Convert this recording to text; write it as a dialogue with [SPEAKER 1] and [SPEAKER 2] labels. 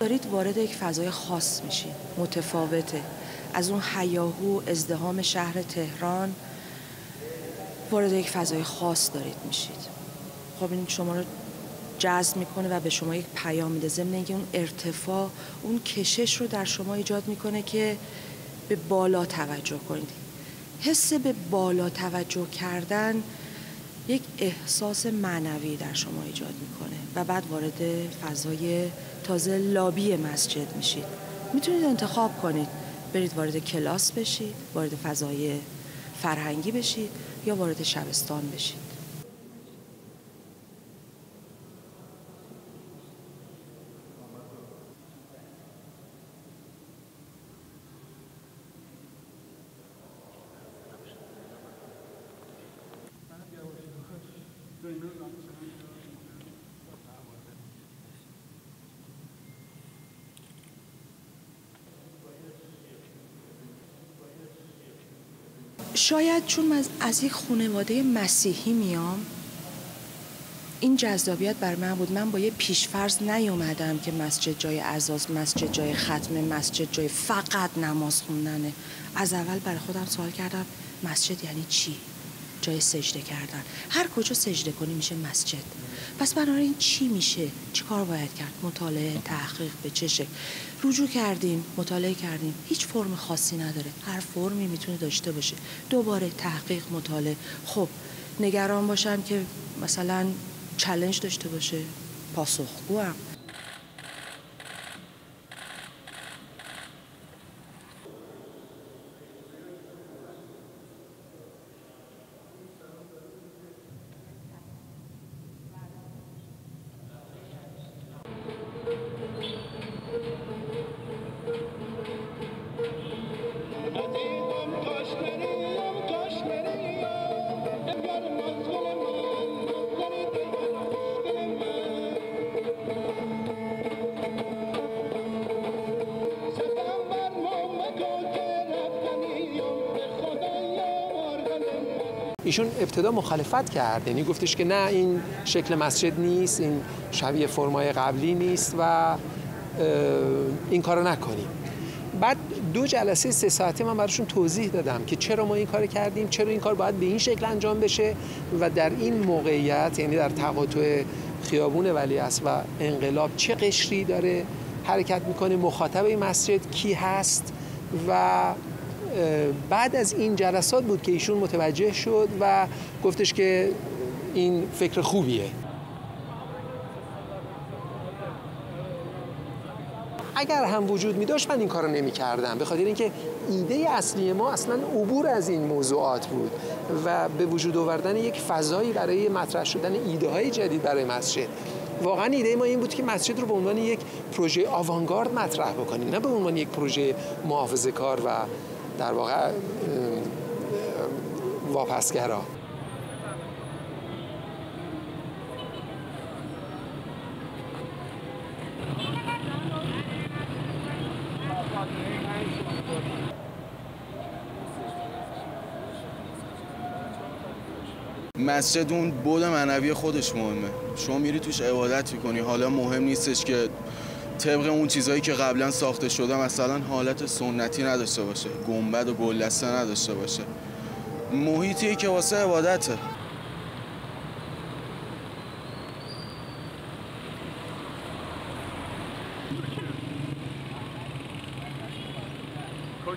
[SPEAKER 1] دارید وارد یک فضای خاص میشید متفاوته. از اون حیاهو ازدهام شهر تهران وارد یک فضای خاص دارید میشید. خب این شما رو جذب می‌کنه و به شما یک پیام میده. ضمن اینکه اون ارتفاع اون کشش رو در شما ایجاد می‌کنه که به بالا توجه کنید. حس به بالا توجه کردن یک احساس معنوی در شما ایجاد می‌کنه و بعد وارد فضای تازه لابی مسجد میشید. می‌تونید انتخاب کنید. برید وارد کلاس بشید وارد فضای فرهنگی بشید یا وارد شبستان بشید. شاید چون من از یک خانواده مسیحی میام این جذابیت بر من بود. من با یه پیشفرض نیومدم که مسجد جای عزاز مسجد جای ختم مسجد جای فقط نماز خوندنه. از اول برای خودم سوال کردم مسجد یعنی چی؟ جای سجده کردن. هر کجا سجده کنی میشه مسجد. پس بنابراین چی میشه؟ چی کار باید کرد؟ مطالعه تحقیق به چه شکل؟ رجوع کردیم مطالعه کردیم. هیچ فرم خاصی نداره. هر فرمی می‌تونه داشته باشه. دوباره تحقیق مطالعه. خب نگران باشم که مثلا چلنج داشته باشه. پاسخگو
[SPEAKER 2] ایشون ابتدا مخالفت کرد. یعنی گفتش که نه این شکل مسجد نیست این شبیه فرمای قبلی نیست و این کارو نکنیم. بعد دو جلسه سه ساعته من براشون توضیح دادم که چرا ما این کار کردیم چرا این کار باید به این شکل انجام بشه و در این موقعیت یعنی در تقاطع خیابون ولی است و انقلاب چه قشری داره حرکت می‌کنه مخاطب این مسجد کی هست و بعد از این جلسات بود که ایشون متوجه شد و گفتش که این فکر خوبیه. اگر هم وجود می داشت من این کارو نمی کردم به خاطر اینکه ایده اصلی ما اصلا عبور از این موضوعات بود و به وجود آوردن یک فضایی برای مطرح شدن ایده های جدید برای مسجد. واقعا ایده ما این بود که مسجد رو به عنوان یک پروژه آوانگارد مطرح بکنیم نه به عنوان یک پروژه محافظه کار و در واقع واپسگرا.
[SPEAKER 3] مسجد اون بود معنوی خودش مهمه. شما میری توش عبادت می‌کنی. حالا مهم نیستش که طبق اون چیزهایی که قبلا ساخته شده مثلا حالت سنتی نداشته باشه گنبد و گلدسته نداشته باشه. محیطی که واسه عبادته.
[SPEAKER 4] کار